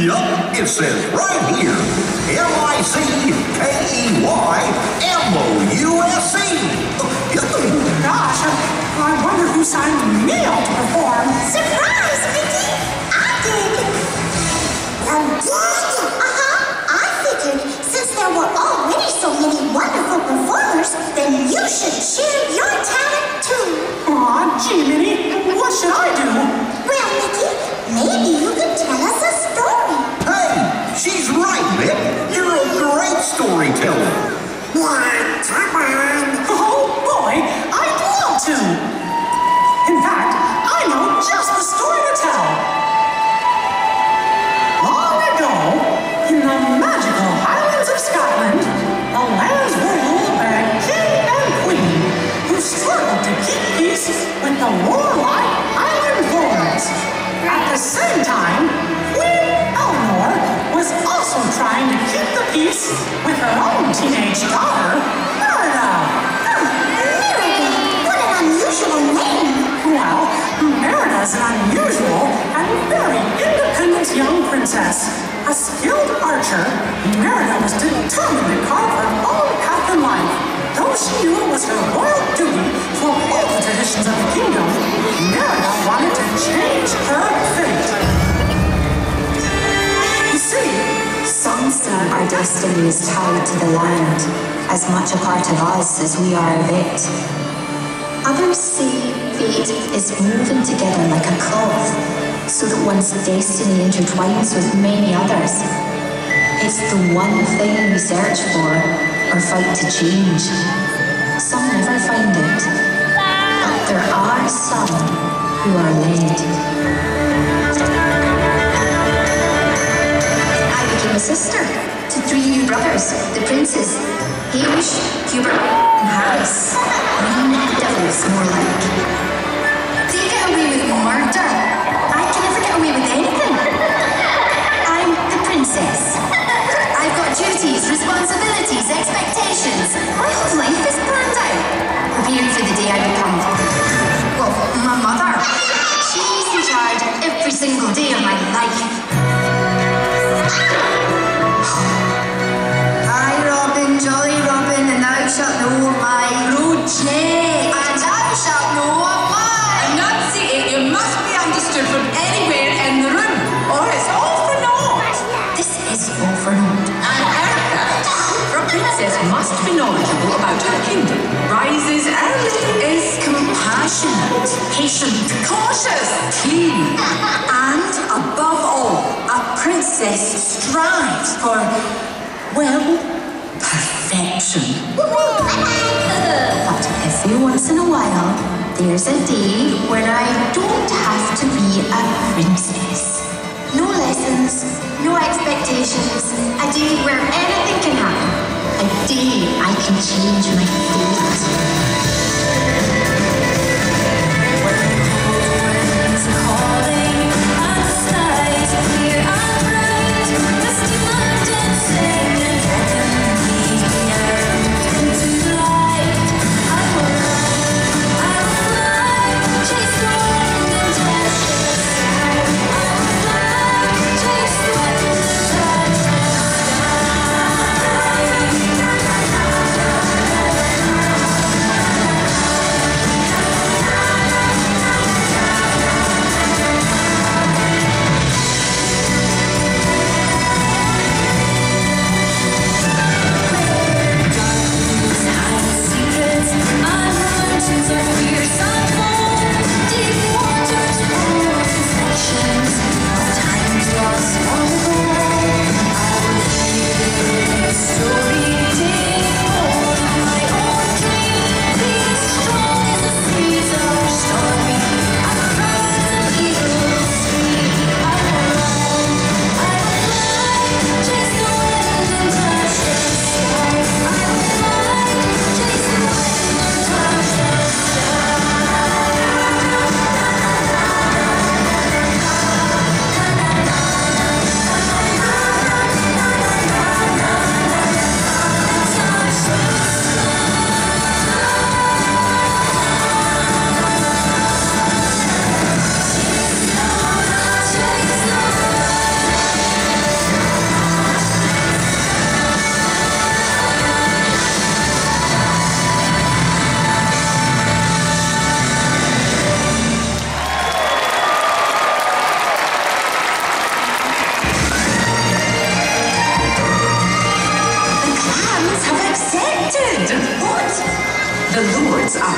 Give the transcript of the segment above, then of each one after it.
Yup, it says right here, M-I-C-K-E-Y-M-O-U-S-E. Gosh, I wonder who signed me out to perform. Surprise, Mickey! I did. You did? Uh-huh. I figured since there were already so many wonderful performers, then you should share your talent too. Aw, gee, Minnie, what should I do? Well, Mickey, maybe you could tell us a story. Hey, she's right, Mick. You're a great storyteller. Yeah, same time, Queen Elinor was also trying to keep the peace with her own teenage daughter, Merida. Merida, what an unusual. Well, Merida's an unusual and very independent young princess. A skilled archer, Merida was determined to carve her own path in life. Though she knew it was her royal duty to uphold the traditions of the kingdom, Merida wanted to change her fate. You see, our destiny is tied to the land, as much a part of us as we are of it. Others see fate is woven together like a cloth, so that one's destiny intertwines with many others. It's the one thing we search for or fight to change. Some never find it, but there are some who are led. I became a sister to three new brothers, the princes, Hamish, Hubert, and Harris. Single day of my life. Hi, Robin, jolly Robin, and thou shalt know my road check. And thou shalt know my. Enunciate, you must be understood from anywhere in the room, or it's all for naught. This is all for princess must be knowledgeable about her kingdom. Rises early, is compassionate, patient, cautious, keen, and above all, a princess strives for, well, perfection. But every once in a while, there's a day when I don't have to be a princess. No lessons, no expectations. A day where I can change my fate.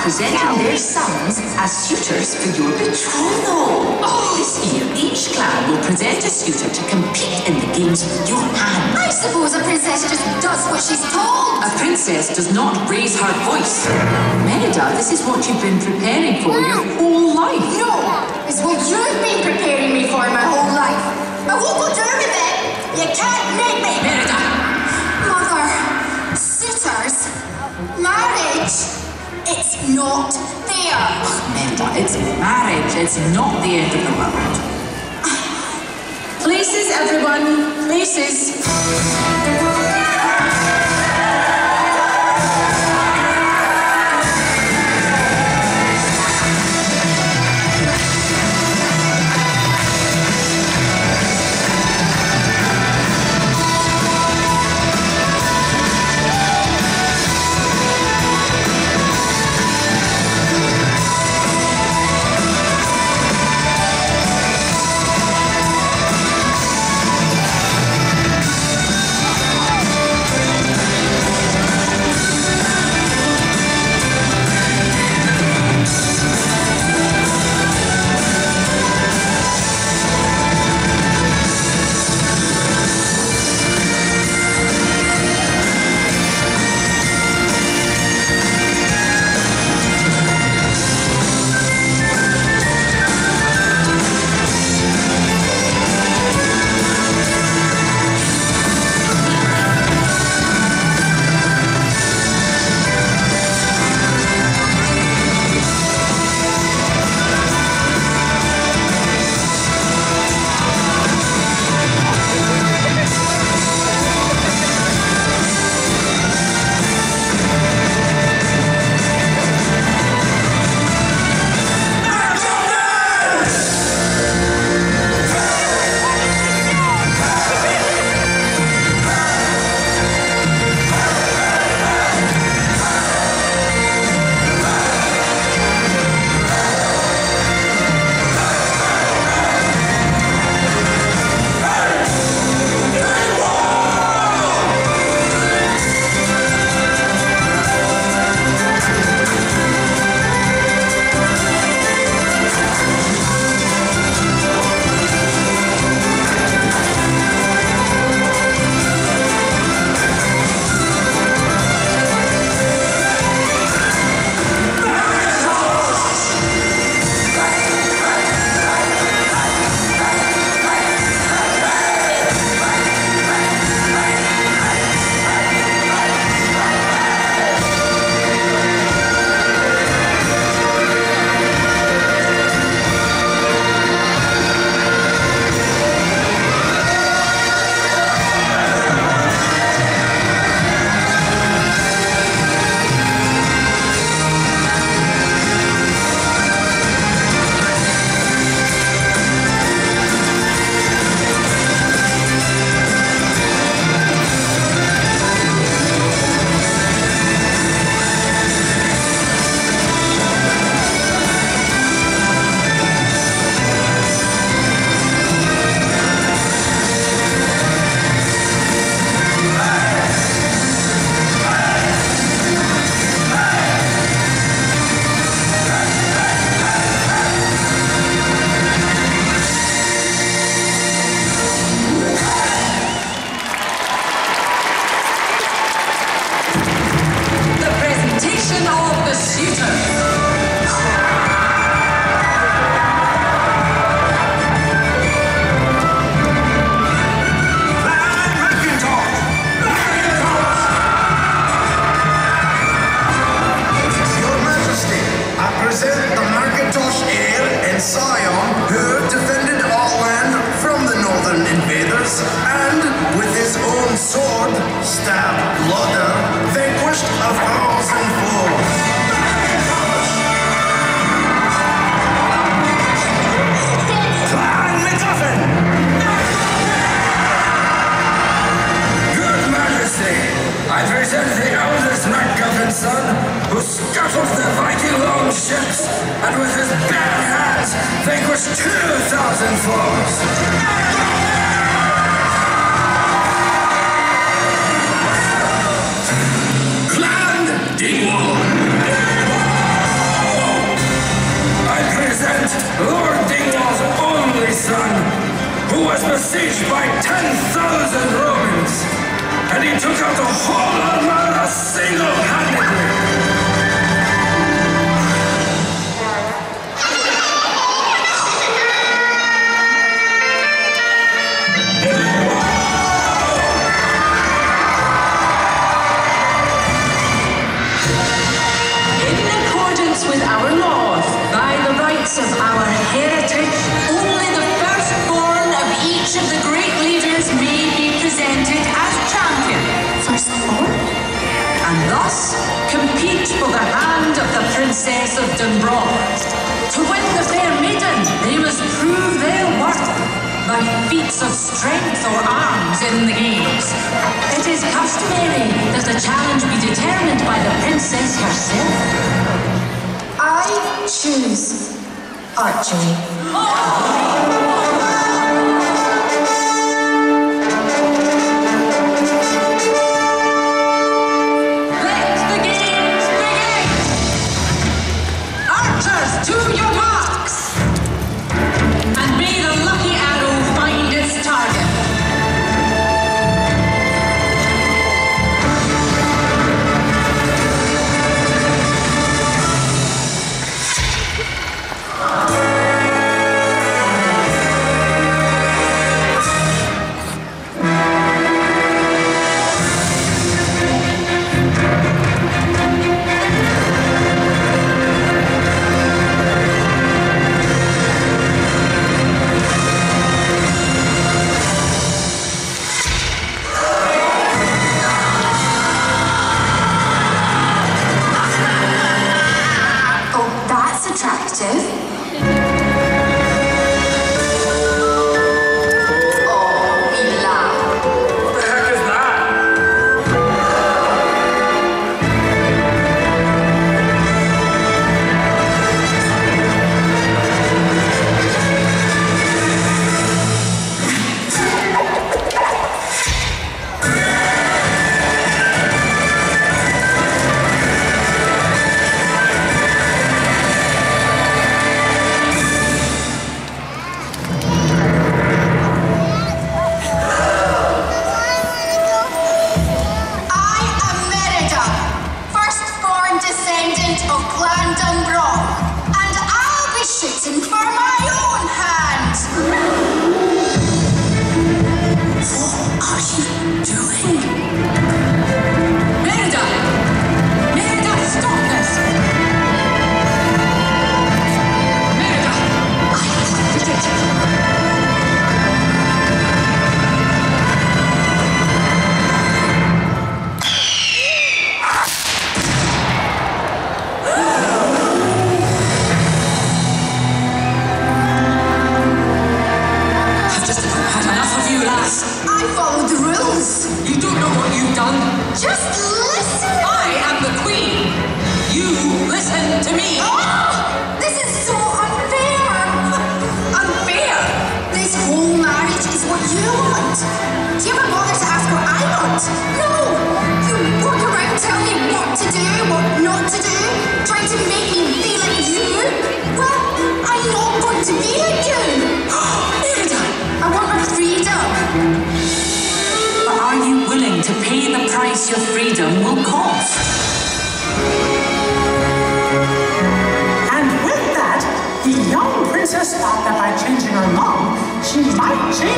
Presenting their sons as suitors for your betrothal. Oh, this year, each clan will present a suitor to compete in the games with your hand. I suppose a princess just does what she's told. A princess does not raise her voice. Merida, this is what you've been preparing for your mm. whole life. No, it's what you've been preparing me for my whole life. I won't go down with it. You can't make me. Merida! Mother, suitors, marriage, it's not fair. Merida, it's marriage. It's not the end of the world. Places, everyone. Places. ships, and with his bare hands vanquished 2,000 foes. Lord Dingwall's only son, who was besieged by 10,000 Romans, and he took out the whole armada single-handedly. of strength or arms in the games. It is customary that the challenge be determined by the princess herself. I choose archery. Oh.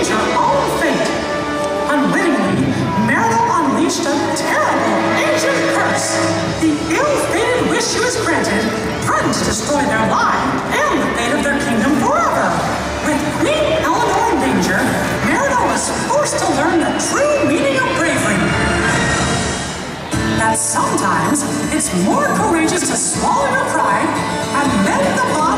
change own fate. Unwittingly, Merida unleashed a terrible ancient curse. The ill-fated wish she was granted threatened to destroy their line and the fate of their kingdom forever. With Queen Elinor in danger, Merida was forced to learn the true meaning of bravery. That sometimes it's more courageous to swallow your pride and mend the bond